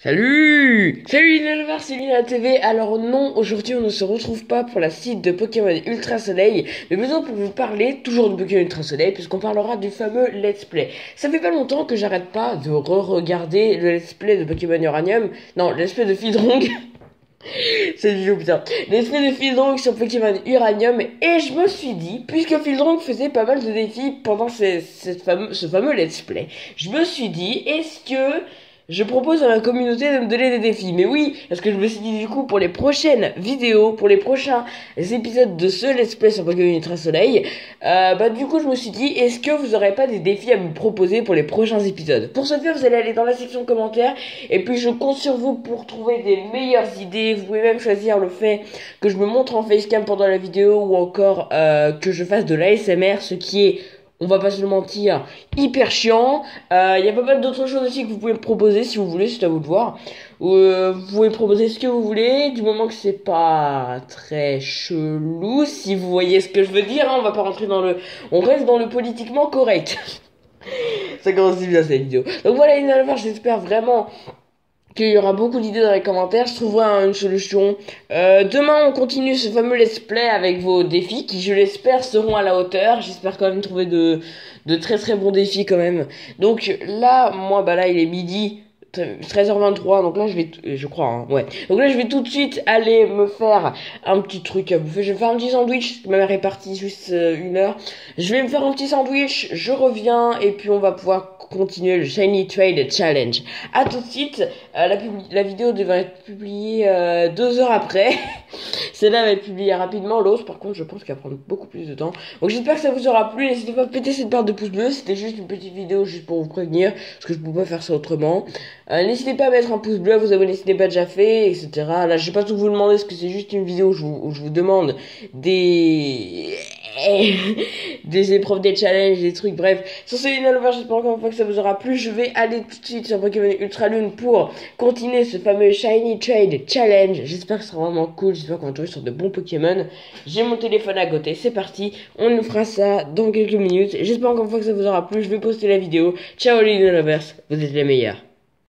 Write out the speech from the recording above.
Salut Salut lovers, c'est Lina TV. Alors non, aujourd'hui on ne se retrouve pas pour la site de Pokémon Ultra Soleil, mais besoin pour vous parler toujours de Pokémon Ultra Soleil, puisqu'on parlera du fameux Let's Play. Ça fait pas longtemps que j'arrête pas de re-regarder le Let's Play de Pokémon Uranium, non, le Let's Play de Fidrong. C'est vidéo putain. Le Let's Play de Fildrong sur Pokémon Uranium, et je me suis dit, puisque Fildrong faisait pas mal de défis pendant ce fameux Let's Play, je me suis dit, est-ce que je propose à ma communauté de me donner des défis. Mais oui, parce que je me suis dit du coup pour les prochaines vidéos, pour les prochains épisodes de ce Let's Play sur Pokémon Ultra Soleil, euh, bah du coup je me suis dit, est-ce que vous aurez pas des défis à me proposer pour les prochains épisodes? Pour ce faire, vous allez aller dans la section commentaires, et puis je compte sur vous pour trouver des meilleures idées. Vous pouvez même choisir le fait que je me montre en facecam pendant la vidéo, ou encore euh, que je fasse de l'ASMR, ce qui est on va pas se le mentir, hyper chiant. Il euh, y a pas mal d'autres choses aussi que vous pouvez me proposer si vous voulez, c'est à vous de voir. Euh, vous pouvez proposer ce que vous voulez, du moment que c'est pas très chelou, si vous voyez ce que je veux dire, hein, on va pas rentrer dans le... On reste dans le politiquement correct. Ça commence bien cette vidéo. Donc voilà, j'espère vraiment qu'il y aura beaucoup d'idées dans les commentaires. Je trouverai une solution. Euh, demain, on continue ce fameux let's play avec vos défis qui, je l'espère, seront à la hauteur. J'espère quand même trouver de, de très très bons défis quand même. Donc là, moi, bah là, il est midi. 13h23 donc là je vais je crois hein, ouais. Donc là je vais tout de suite aller me faire un petit truc à bouffer. Je vais faire un petit sandwich ma mère est partie juste euh, une heure. Je vais me faire un petit sandwich je reviens et puis on va pouvoir continuer le Shiny Trade Challenge. À tout de suite. Euh, la, vidéo devrait être publiée euh, deux heures après celle-là va être publiée rapidement l'autre par contre je pense qu'elle va prendre beaucoup plus de temps. Donc j'espère que ça vous aura plu. N'hésitez pas à péter cette barre de pouce bleu c'était juste une petite vidéo juste pour vous prévenir parce que je peux pas faire ça autrement. Euh, n'hésitez pas à mettre un pouce bleu, à vous abonner si ce n'est pas déjà fait, etc. Là, je vais pas tout vous demander, parce que c'est juste une vidéo où je vous, où je vous demande des... des épreuves, des challenges, des trucs, bref. Sur ce, Linover, j'espère encore une fois que ça vous aura plu. Je vais aller tout de suite sur Pokémon Ultra Lune pour continuer ce fameux Shiny Trade Challenge. J'espère que ce sera vraiment cool, j'espère qu'on va sur de bons Pokémon. J'ai mon téléphone à côté, c'est parti. On nous fera ça dans quelques minutes. J'espère encore une fois que ça vous aura plu. Je vais poster la vidéo. Ciao les Lovers, vous êtes les meilleurs.